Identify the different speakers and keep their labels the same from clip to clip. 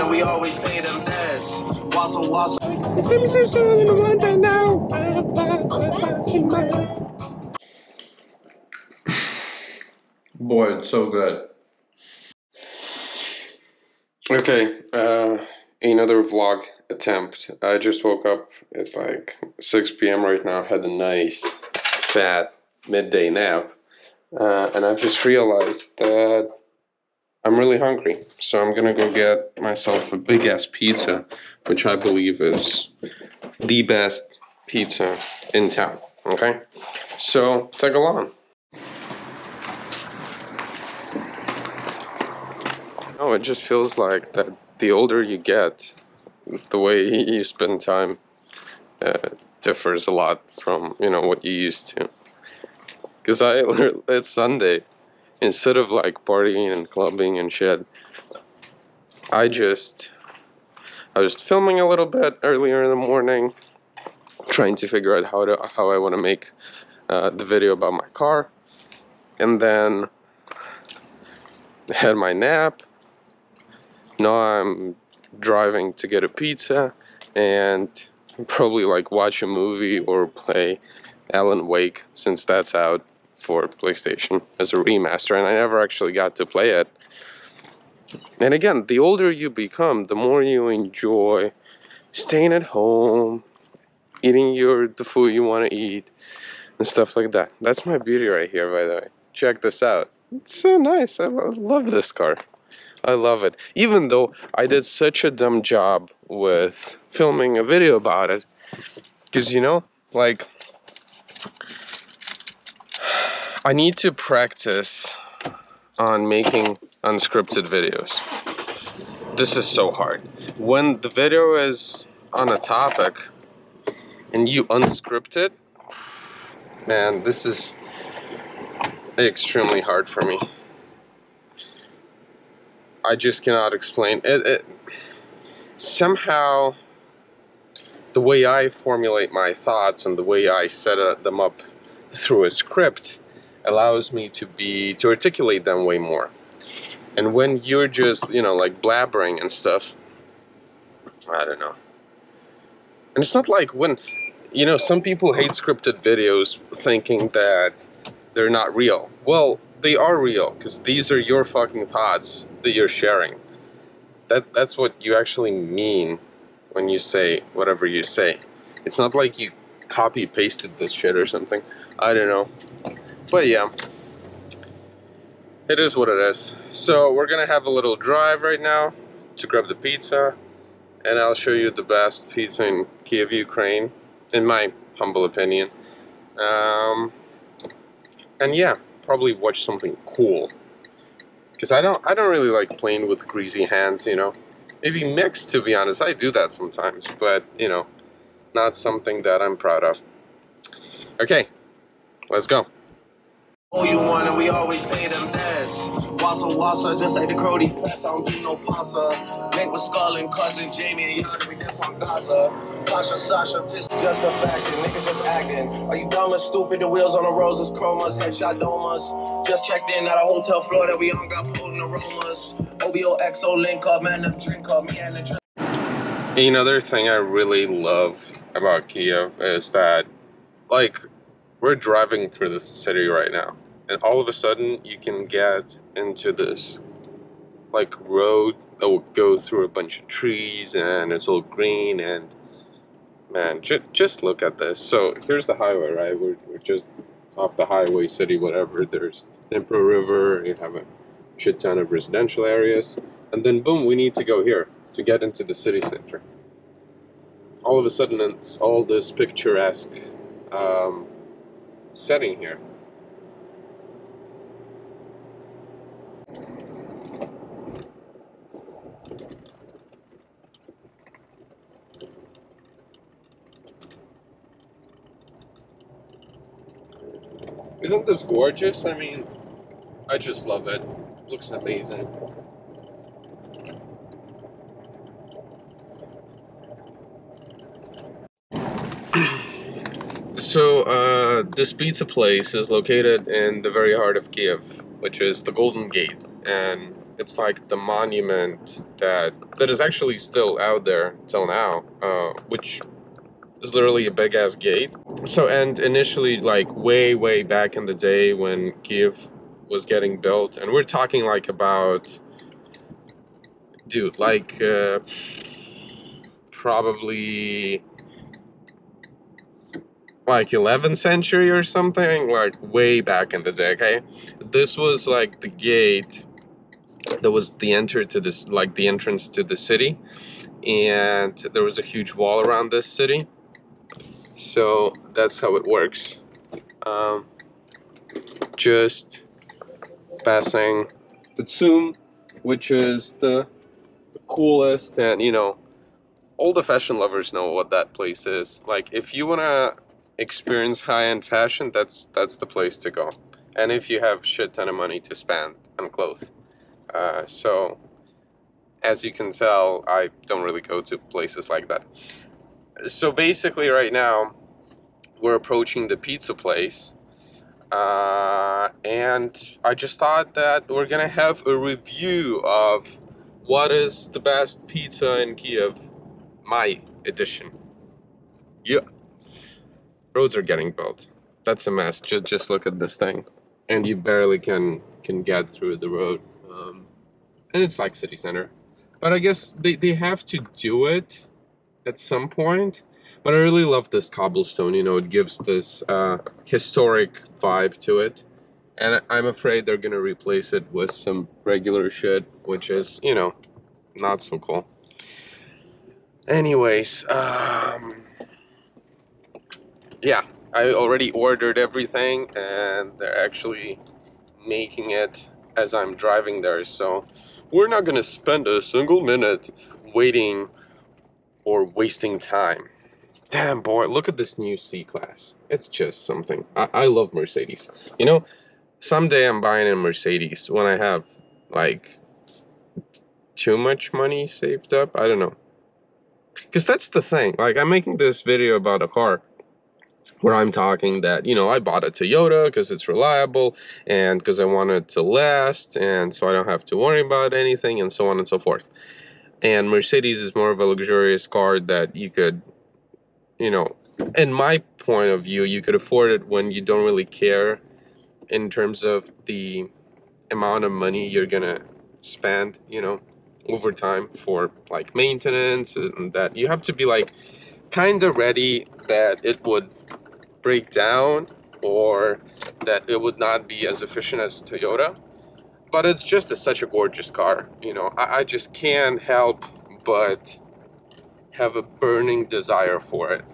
Speaker 1: want and we always pay them debts. Wassa wassa.
Speaker 2: Boy, it's so good. Okay, uh, another vlog attempt. I just woke up. It's like 6 p.m. right now. Had a nice, fat midday nap. Uh, and I've just realized that I'm really hungry. So I'm gonna go get myself a big ass pizza, which I believe is the best pizza in town. Okay? So tag along. Oh, it just feels like that the older you get, the way you spend time uh, differs a lot from you know what you used to. Cause I it's Sunday, instead of like partying and clubbing and shit, I just I was filming a little bit earlier in the morning, trying to figure out how to how I want to make uh, the video about my car, and then had my nap. Now I'm driving to get a pizza and probably like watch a movie or play Alan Wake since that's out for PlayStation as a remaster and I never actually got to play it. And again, the older you become, the more you enjoy staying at home, eating your the food you want to eat and stuff like that. That's my beauty right here by the way. Check this out. It's so nice. I love this car. I love it. Even though I did such a dumb job with filming a video about it. Because, you know, like, I need to practice on making unscripted videos. This is so hard. When the video is on a topic and you unscript it, man, this is extremely hard for me. I just cannot explain it, it. Somehow, the way I formulate my thoughts and the way I set uh, them up through a script allows me to be to articulate them way more. And when you're just you know like blabbering and stuff, I don't know. And it's not like when you know some people hate scripted videos thinking that they're not real. Well, they are real because these are your fucking thoughts that you're sharing. That that's what you actually mean when you say whatever you say. It's not like you copy pasted this shit or something. I don't know. But yeah. It is what it is. So we're gonna have a little drive right now to grab the pizza and I'll show you the best pizza in Kiev, Ukraine, in my humble opinion. Um, and yeah, probably watch something cool. Cause I don't I don't really like playing with greasy hands, you know. Maybe mixed to be honest. I do that sometimes, but you know, not something that I'm proud of. Okay, let's go.
Speaker 1: Oh, you want and we always pay them debts. Wassa wassa, just like the Crody press. I don't do no pasta. Link with Skull and cousin Jamie and Yana, we dip on Gaza. Pasha Sasha, this just a fashion. Niggas just acting. Are you dumb or stupid? The wheels on the roses, chromas, headshot domas. Just checked in at a hotel floor that we on got potent aromas. OBO XO link up, man, the drink up, me and the drink.
Speaker 2: Another thing I really love about Kiev is that, like, we're driving through the city right now and all of a sudden you can get into this like road that will go through a bunch of trees and it's all green and man ju just look at this. So here's the highway right? We're, we're just off the highway city whatever. There's Dnipro river you have a shit ton of residential areas and then boom we need to go here to get into the city center. All of a sudden it's all this picturesque um, setting here. Isn't this gorgeous? I mean, I just love it. Looks amazing. So, uh, this pizza place is located in the very heart of Kiev, which is the Golden Gate. And it's like the monument that that is actually still out there till now, uh, which is literally a big ass gate. So, and initially, like way, way back in the day when Kiev was getting built, and we're talking like about, dude, like uh, probably like 11th century or something, like way back in the day, okay? This was like the gate that was the enter to this, like the entrance to the city, and there was a huge wall around this city. So that's how it works. Um, just passing the Tsum, which is the, the coolest and you know all the fashion lovers know what that place is. Like if you wanna experience high-end fashion, that's that's the place to go. And if you have shit ton of money to spend on clothes. Uh, so as you can tell, I don't really go to places like that. So basically right now we're approaching the pizza place uh, and I just thought that we're gonna have a review of what is the best pizza in Kiev my edition. Yeah. Roads are getting built. That's a mess. Just just look at this thing, and you barely can can get through the road. Um, and it's like city center, but I guess they they have to do it at some point. But I really love this cobblestone. You know, it gives this uh, historic vibe to it. And I'm afraid they're gonna replace it with some regular shit, which is, you know, not so cool. Anyways, um, yeah, I already ordered everything and they're actually making it as I'm driving there. So we're not going to spend a single minute waiting or wasting time. Damn, boy, look at this new C Class. It's just something. I, I love Mercedes. You know, someday I'm buying a Mercedes when I have, like, too much money saved up. I don't know. Because that's the thing. Like, I'm making this video about a car where I'm talking that, you know, I bought a Toyota because it's reliable and because I want it to last and so I don't have to worry about anything and so on and so forth. And Mercedes is more of a luxurious car that you could, you know, in my point of view, you could afford it when you don't really care in terms of the amount of money you're gonna spend, you know, over time for like maintenance and that you have to be like kind of ready that it would break down or that it would not be as efficient as Toyota. But it's just a, such a gorgeous car, you know. I, I just can't help but have a burning desire for it.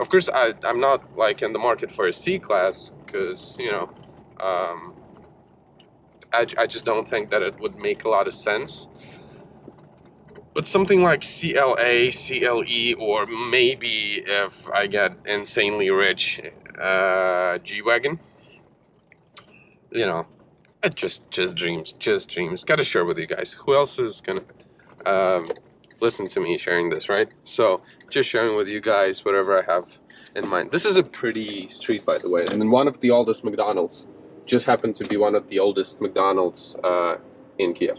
Speaker 2: Of course, I, I'm not like in the market for a C class because you know, um, I, I just don't think that it would make a lot of sense. But something like CLA, CLE, or maybe if I get insanely rich, uh, G-Wagon, you know, it just, just dreams, just dreams. Gotta share with you guys. Who else is gonna um, listen to me sharing this, right? So, just sharing with you guys whatever I have in mind. This is a pretty street, by the way, and then one of the oldest McDonald's. Just happened to be one of the oldest McDonald's uh, in Kiev.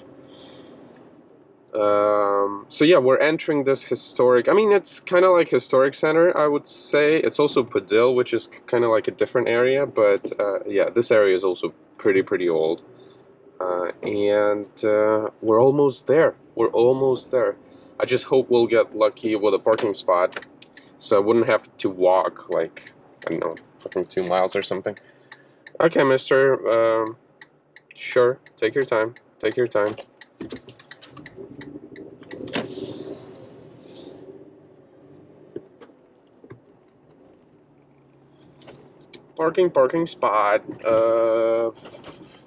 Speaker 2: Um, so yeah, we're entering this historic. I mean, it's kind of like historic center, I would say. It's also Podil, which is kind of like a different area, but uh, yeah, this area is also pretty pretty old. Uh, and uh, we're almost there. We're almost there. I just hope we'll get lucky with a parking spot, so I wouldn't have to walk like I don't know, fucking two miles or something. Okay, Mister. Um, sure, take your time. Take your time. Parking parking spot uh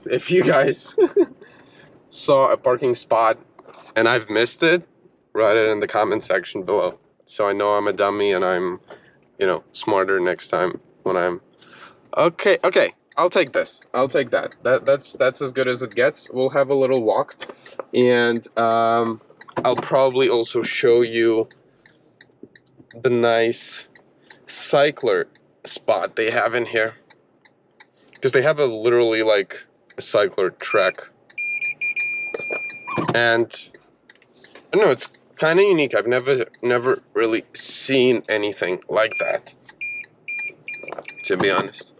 Speaker 2: if you guys saw a parking spot and i've missed it write it in the comment section below. So i know i'm a dummy and i'm you know smarter next time when i'm okay okay i'll take this i'll take that. That that's that's as good as it gets. We'll have a little walk and um i'll probably also show you the nice cycler spot they have in here. Because they have a literally like a cycler track. And No, it's kind of unique. I've never never really seen anything like that. To be honest.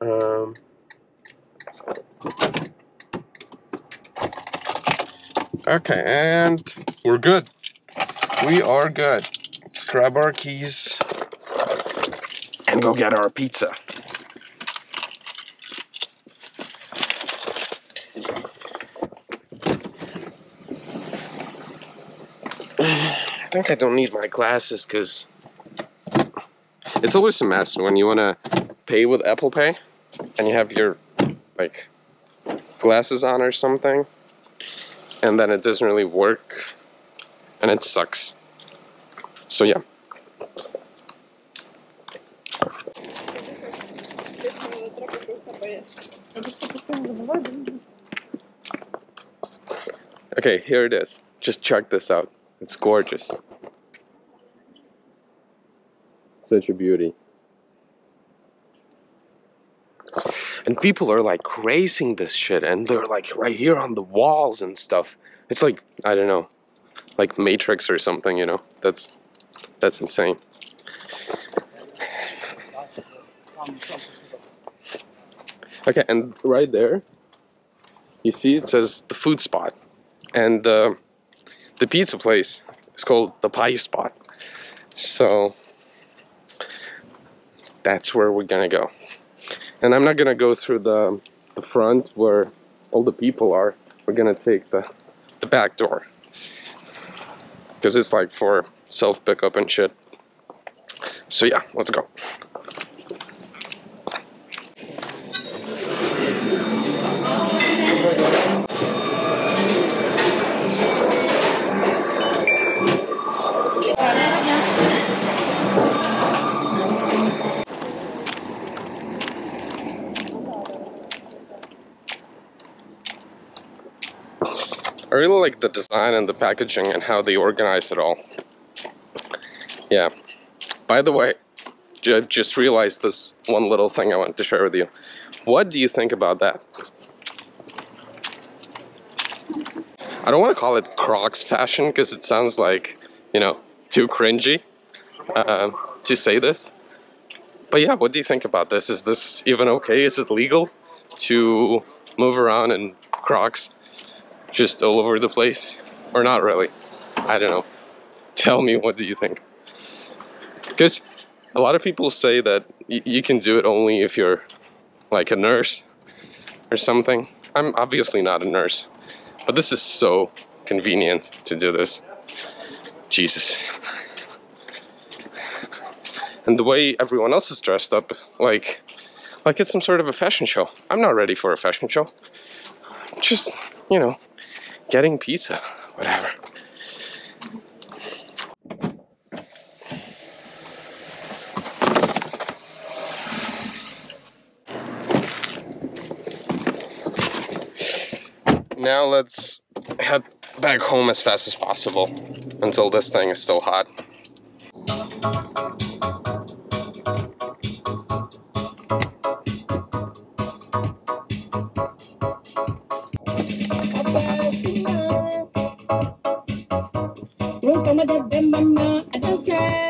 Speaker 2: Um, okay, and we're good. We are good. Let's grab our keys and go get our pizza. I think I don't need my glasses because it's always a mess when you want to pay with Apple Pay and you have your like glasses on or something and then it doesn't really work and it sucks. So yeah. Okay, here it is. Just check this out. It's gorgeous. Such a beauty. And people are like racing this shit and they're like right here on the walls and stuff. It's like, I don't know, like Matrix or something, you know? That's that's insane. Okay, and right there, you see it says the food spot. And uh, the pizza place is called the Pie Spot. So that's where we're gonna go. And I'm not gonna go through the the front where all the people are. We're gonna take the the back door because it's like for self pickup and shit. So yeah, let's go. Really like the design and the packaging and how they organize it all. Yeah. By the way, I just realized this one little thing I want to share with you. What do you think about that? I don't want to call it Crocs fashion because it sounds like, you know, too cringy uh, to say this. But yeah, what do you think about this? Is this even okay? Is it legal to move around in Crocs? Just all over the place? Or not really? I don't know. Tell me what do you think? Because a lot of people say that you can do it only if you're like a nurse or something. I'm obviously not a nurse but this is so convenient to do this. Jesus. And the way everyone else is dressed up like like it's some sort of a fashion show. I'm not ready for a fashion show. Just you know getting pizza, whatever. Now let's head back home as fast as possible until this thing is still hot.
Speaker 1: mama, I don't care.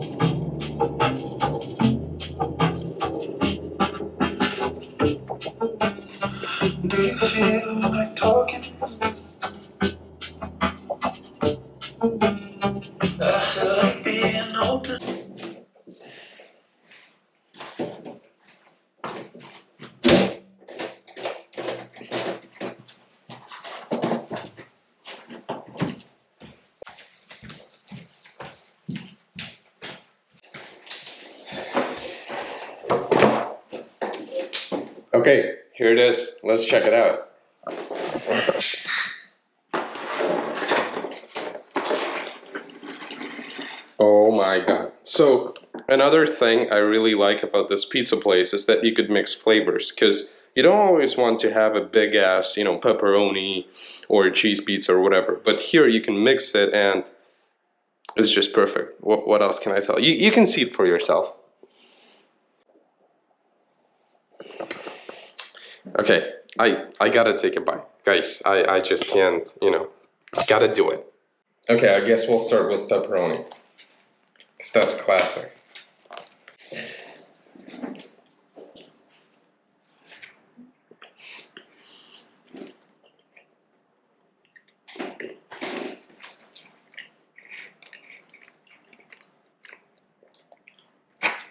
Speaker 2: Okay, here it is. Let's check it out. Oh my god. So, another thing I really like about this pizza place is that you could mix flavors because you don't always want to have a big ass, you know, pepperoni or cheese pizza or whatever. But here you can mix it and it's just perfect. What, what else can I tell you? You can see it for yourself. Okay, I, I gotta take a bite. Guys, I, I just can't, you know, gotta do it. Okay, I guess we'll start with pepperoni. Because that's classic.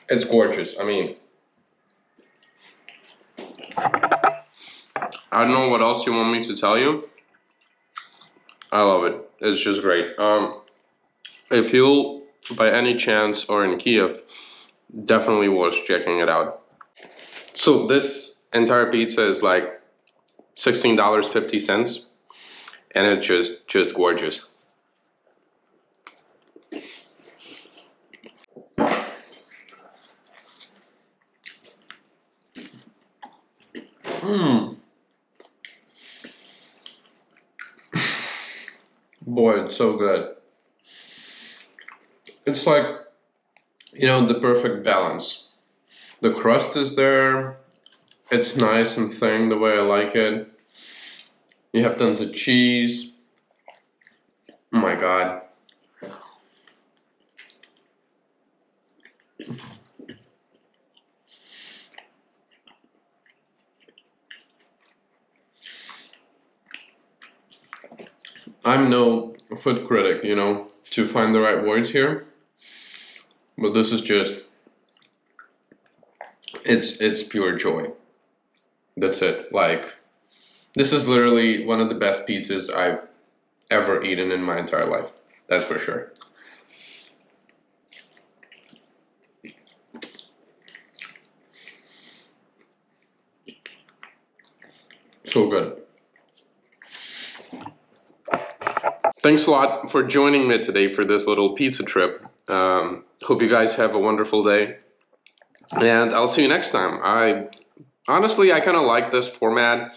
Speaker 2: It's gorgeous. I mean, don't know what else you want me to tell you. I love it. It's just great. Um, if you, by any chance, are in Kiev, definitely worth checking it out. So this entire pizza is like sixteen dollars fifty cents, and it's just just gorgeous. Mmm. Boy, it's so good. It's like, you know, the perfect balance. The crust is there, it's nice and thin the way I like it. You have tons of cheese. Oh my god. I'm no food critic, you know, to find the right words here. But this is just it's it's pure joy. That's it. Like this is literally one of the best pizzas I've ever eaten in my entire life. That's for sure. So good. Thanks a lot for joining me today for this little pizza trip. Um, hope you guys have a wonderful day. And I'll see you next time. I honestly, I kind of like this format.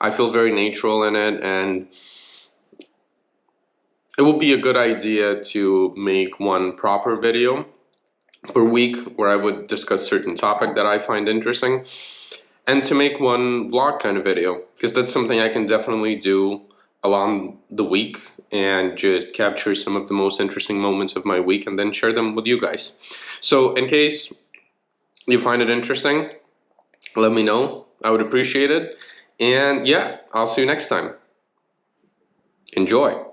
Speaker 2: I feel very natural in it, and it would be a good idea to make one proper video per week where I would discuss certain topic that I find interesting and to make one vlog kind of video because that's something I can definitely do along the week and just capture some of the most interesting moments of my week and then share them with you guys. So in case you find it interesting, let me know. I would appreciate it. And yeah, I'll see you next time. Enjoy.